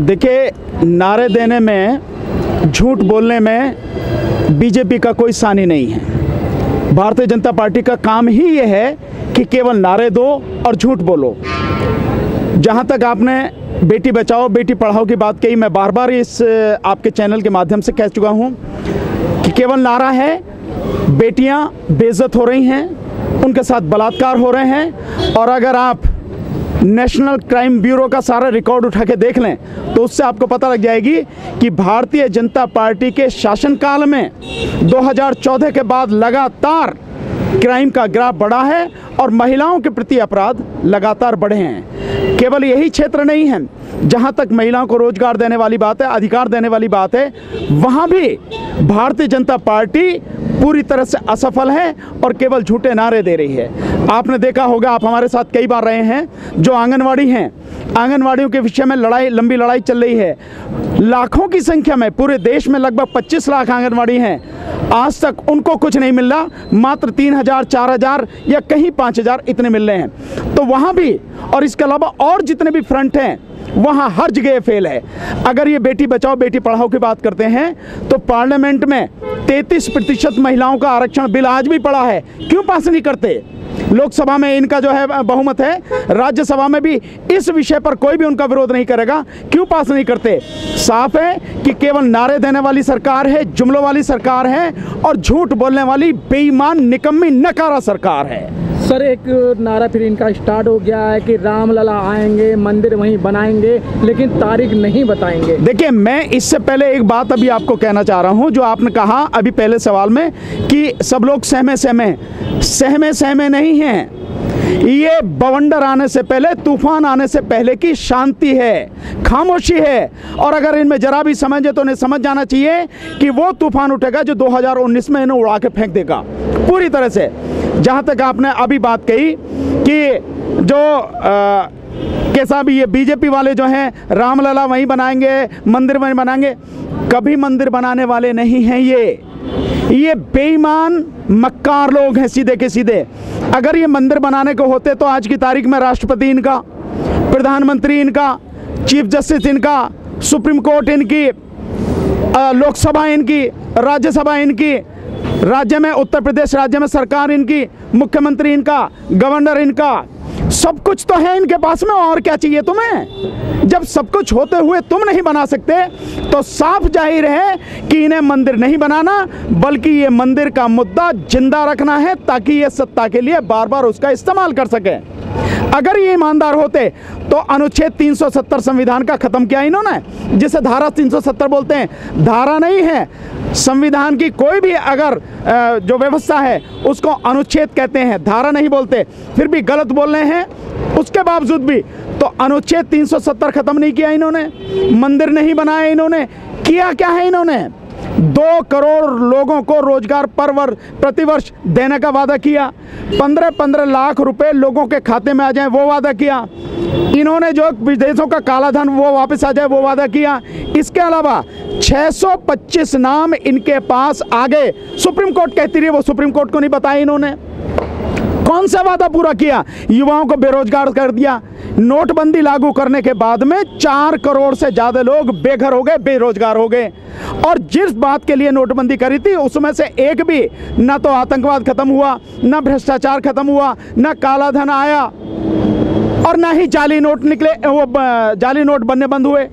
देखिए, नारे देने में, झूठ बोलने में बीजेपी का कोई सानी नहीं है। भारतीय जनता पार्टी का काम ही ये है कि केवल नारे दो और झूठ बोलो। जहाँ तक आपने बेटी बचाओ, बेटी पढ़ाओ की बात कही, मैं बार बार इस आपके चैनल के माध्यम से कह चुका हूँ कि केवल नारा है, बेटियाँ बेइज्जत हो रही हैं, उनके साथ बलात्कार हो रहे हैं, और अगर आप नेशनल क्राइम ब्यूरो का सारा रिकॉर्ड उठा के देख लें तो उससे आपको पता लग जाएगी कि भारतीय जनता पार्टी के शासनकाल में 2014 के बाद लगातार क्राइम का ग्राफ बढ़ा है और महिलाओं के प्रति अपराध लगातार बढ़े हैं। केवल यही क्षेत्र नहीं है जहाँ तक महिलाओं को रोज़गार देने वाली बात है, अधिकार देने वाली बात है, वहाँ भी भारतीय जनता पार्टी पूरी तरह से असफल है और केवल झूठे नारे दे रही है। आपने देखा होगा, आप हमारे साथ कई बार रहे हैं, जो आंगनवाड़ी हैं आंगनवाड़ियों के विषय में लड़ाई, लंबी लड़ाई चल रही है। लाखों की संख्या में पूरे देश में लगभग 25 लाख आंगनवाड़ी हैं। आज तक उनको कुछ नहीं मिल रहा, मात्र तीन हज़ार, चार हज़ार या कहीं पाँच हज़ार इतने मिल रहे हैं। तो वहाँ भी, और इसके अलावा और जितने भी फ्रंट हैं, वहाँ हर जगह फेल है। अगर ये बेटी बचाओ, बेटी पढ़ाओ की बात करते हैं तो पार्लियामेंट में 33 प्रतिशत महिलाओं का आरक्षण बिल आज भी पड़ा है। क्यों पास नहीं करते? लोकसभा में इनका जो है, बहुमत है। राज्यसभा में भी इस विषय पर कोई भी उनका विरोध नहीं करेगा। क्यों पास नहीं करते? साफ़ है कि केवल नारे देने वाली सरकार है, जुमलों वाली सरकार है और झूठ बोलने वाली बेईमान, निकम्मी, नकारा सरकार है। सर, एक नारा फिर इनका स्टार्ट हो गया है कि रामलला आएँगे, मंदिर वहीं बनाएँगे, लेकिन तारीख नहीं बताएँगे। देखिए, मैं इससे पहले एक बात अभी आपको कहना चाह रहा हूँ, जो आपने कहा अभी पहले सवाल में, कि सब लोग सहमे सहमे। सहमे सहमे नहीं हैं। ये बवंडर आने से पहले, तूफ़ान आने से पहले की शांति है, खामोशी है। और अगर इनमें जरा भी समझे तो उन्हें समझ जाना चाहिए कि वो तूफ़ान उठेगा जो 2019 में इन्हें उड़ा के फेंक देगा। पूरी तरह से। जहाँ तक आपने अभी बात कही कि जो कैसा भी ये बीजेपी वाले जो हैं, रामलला वहीं बनाएँगे, मंदिर वहीं बनाएँगे, कभी मंदिर बनाने वाले नहीं हैं ये। ये बेईमान, मक्कार लोग हैं सीधे के सीधे। अगर ये मंदिर बनाने को होते तो आज की तारीख में राष्ट्रपति इनका, प्रधानमंत्री इनका, चीफ जस्टिस इनका, सुप्रीम कोर्ट इनकी लोकसभा इनकी, राज्यसभा इनकी राज्य में, उत्तर प्रदेश राज्य में सरकार इनकी, मुख्यमंत्री इनका, गवर्नर इनका, सब कुछ तो है इनके पास में, और क्या चाहिए तुम्हें? जब सब कुछ होते हुए तुम नहीं बना सकते तो साफ़ ज़ाहिर है कि इन्हें मंदिर नहीं बनाना, बल्कि ये मंदिर का मुद्दा ज़िंदा रखना है, ताकि ये सत्ता के लिए बार बार उसका इस्तेमाल कर सके। अगर ये ईमानदार होते तो अनुच्छेद 370 संविधान का खत्म किया इन्होंने, जिसे धारा 370 बोलते हैं। धारा नहीं है। संविधान की कोई भी अगर जो व्यवस्था है, उसको अनुच्छेद कहते हैं। धारा नहीं बोलते, फिर भी गलत बोल रहे हैं। उसके बावजूद भी तो अनुच्छेद 370 खत्म नहीं किया इन्होंने। मंदिर नहीं बनाया इन्होंने। किया क्या है इन्होंने? दो करोड़ लोगों को रोज़गार पर वर्ष प्रतिवर्ष देने का वादा किया। पंद्रह पंद्रह लाख रुपए लोगों के खाते में आ जाए, वो वादा किया। इन्होंने जो विदेशों का काला धन वो वापस आ जाए, वो वादा किया। इसके अलावा 625 नाम इनके पास आ गए। सुप्रीम कोर्ट कहती रही, वो सुप्रीम कोर्ट को नहीं बताया इन्होंने। कौन सा वादा पूरा किया? युवाओं को बेरोजगार कर दिया। नोटबंदी लागू करने के बाद में चार करोड़ से ज़्यादा लोग बेघर हो गए, बेरोजगार हो गए। और जिस बात के लिए नोटबंदी करी थी, उसमें से एक भी ना तो आतंकवाद खत्म हुआ, ना भ्रष्टाचार खत्म हुआ, ना काला धन आया, और ना ही जाली नोट निकले, वो जाली नोट बनने बंद हुए।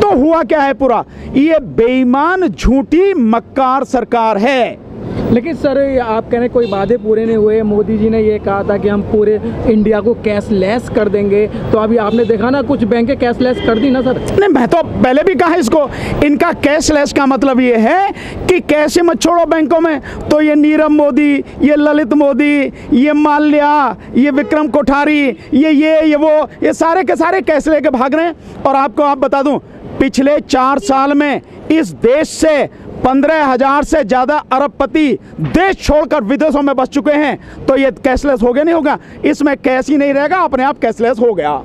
तो हुआ क्या है पूरा? ये बेईमान, झूठी मक्कार सरकार है। लेकिन सर, आप कह रहे कोई वादे पूरे नहीं हुए। मोदी जी ने ये कहा था कि हम पूरे इंडिया को कैशलेस कर देंगे। तो अभी आपने देखा ना, कुछ बैंकें कैशलेस कर दी ना सर? नहीं, मैं तो पहले भी कहा इसको। इनका कैशलेस का मतलब ये है कि कैसे मत छोड़ो बैंकों में। तो ये नीरव मोदी, ये ललित मोदी, ये माल्या, ये विक्रम कोठारी, ये ये ये वो, ये सारे के सारे कैश लेके भाग रहे हैं। और आपको आप बता दूँ, पिछले चार साल में इस देश से पंद्रह हज़ार से ज़्यादा अरबपति देश छोड़कर विदेशों में बस चुके हैं। तो ये कैशलेस हो गया, नहीं होगा इसमें कैश ही नहीं रहेगा, अपने आप कैशलेस हो गया।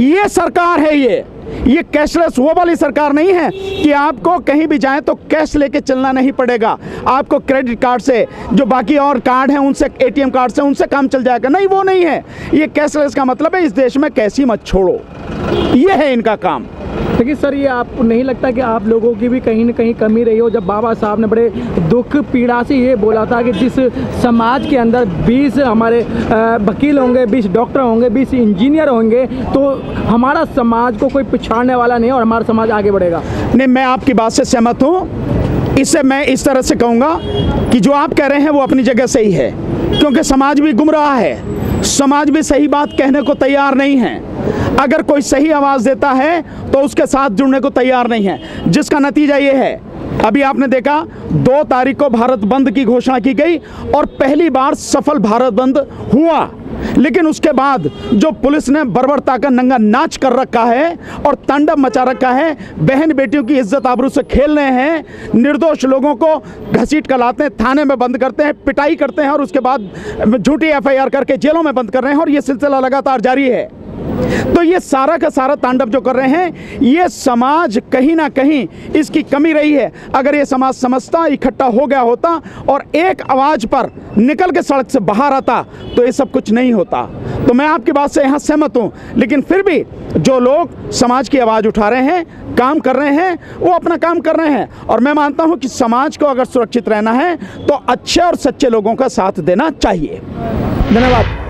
ये सरकार है ये। ये कैशलेस वो वाली सरकार नहीं है कि आपको कहीं भी जाएँ तो कैश लेके चलना नहीं पड़ेगा। आपको क्रेडिट कार्ड से जो बाकी और कार्ड हैं, उनसे, एटीएम कार्ड से, उनसे काम चल जाएगा। नहीं, वो नहीं है। ये कैशलेस का मतलब है, इस देश में कैसी मत छोड़ो। ये है इनका काम। लेकिन सर, ये आपको नहीं लगता कि आप लोगों की भी कहीं ना कहीं कमी रही हो? जब बाबा साहब ने बड़े दुख पीड़ा से ये बोला था कि जिस समाज के अंदर 20 हमारे वकील होंगे 20 डॉक्टर होंगे 20 इंजीनियर होंगे तो हमारा समाज को कोई पिछाड़ने वाला नहीं और हमारा समाज आगे बढ़ेगा। नहीं, मैं आपकी बात से सहमत हूँ। इससे मैं इस तरह से कहूँगा कि जो आप कह रहे हैं वो अपनी जगह सही है, क्योंकि समाज भी गुम रहा है। समाज भी सही बात कहने को तैयार नहीं है। अगर कोई सही आवाज़ देता है तो उसके साथ जुड़ने को तैयार नहीं है। जिसका नतीजा ये है, अभी आपने देखा, दो तारीख को भारत बंद की घोषणा की गई और पहली बार सफल भारत बंद हुआ। लेकिन उसके बाद जो पुलिस ने बर्बरता का नंगा नाच कर रखा है और तांडव मचा रखा है, बहन बेटियों की इज़्ज़त आबरू से खेल रहे हैं, निर्दोष लोगों को घसीट कर लाते हैं, थाने में बंद करते हैं, पिटाई करते हैं और उसके बाद झूठी एफआईआर करके जेलों में बंद कर रहे हैं और ये सिलसिला लगातार जारी है। तो ये सारा का सारा तांडव जो कर रहे हैं, ये समाज कहीं ना कहीं इसकी कमी रही है। अगर ये समाज समझता, इकट्ठा हो गया होता और एक आवाज़ पर निकल के सड़क से बाहर आता तो ये सब कुछ नहीं होता। तो मैं आपकी बात से यहाँ सहमत हूँ, लेकिन फिर भी जो लोग समाज की आवाज़ उठा रहे हैं, काम कर रहे हैं, वो अपना काम कर रहे हैं। और मैं मानता हूँ कि समाज को अगर सुरक्षित रहना है तो अच्छे और सच्चे लोगों का साथ देना चाहिए। धन्यवाद।